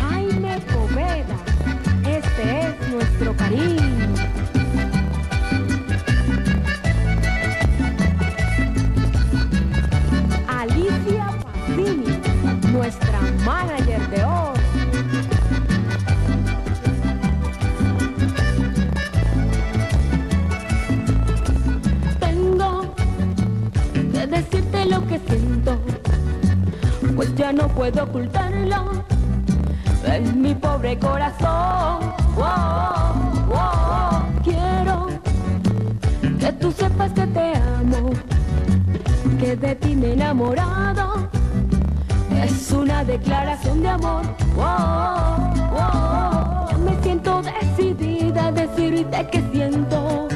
Jaime Poveda, este es nuestro cariño. Pues ya no puedo ocultarlo en mi pobre corazón. Wow, wow. Quiero que tú sepas que te amo, que de ti me he enamorado. Es una declaración de amor. Me siento decidida a decirte que siento.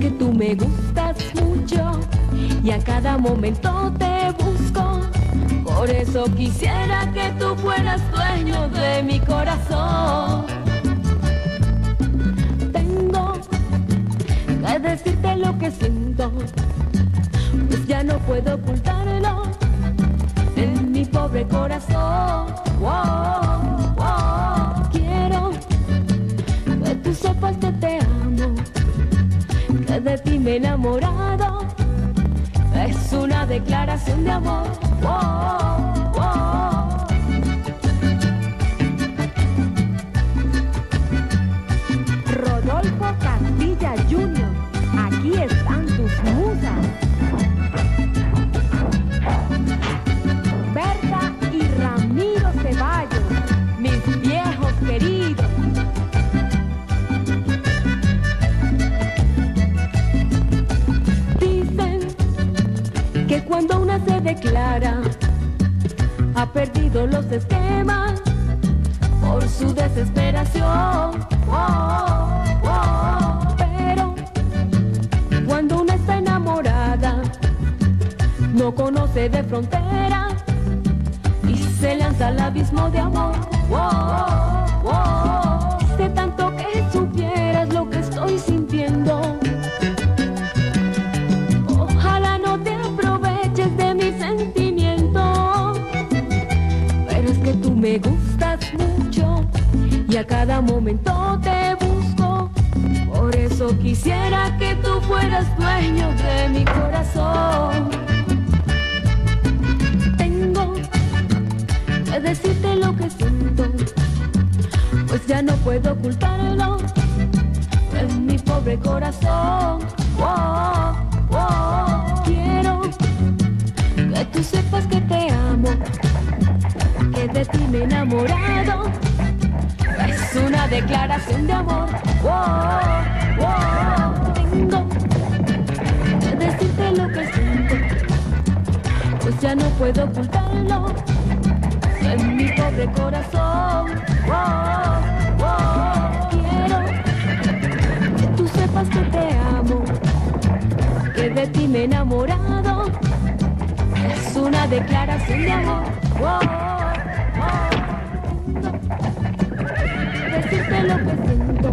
Que tú me gustas mucho y a cada momento te busco. Por eso quisiera que tú fueras dueño de mi corazón. Tengo que decirte lo que siento, pues ya no puedo ocultarlo en mi pobre corazón. De ti me he enamorado. Es una declaración de amor. Wow, wow. Declara, ha perdido los esquemas por su desesperación. Oh, oh, Pero cuando una está enamorada, no conoce de frontera y se lanza al abismo de amor. Me gustas mucho y a cada momento te busco. Por eso quisiera que tú fueras dueño de mi corazón. Tengo que decirte lo que siento, pues ya no puedo ocultarlo en mi pobre corazón. Que de ti me he enamorado. Es una declaración de amor. Wow, wow. Tengo que decirte lo que siento, pues ya no puedo ocultarlo en mi pobre corazón. Wow, wow. Quiero que tú sepas que te amo, que de ti me he enamorado. Es una declaración de amor. Wow. Decirte lo que siento,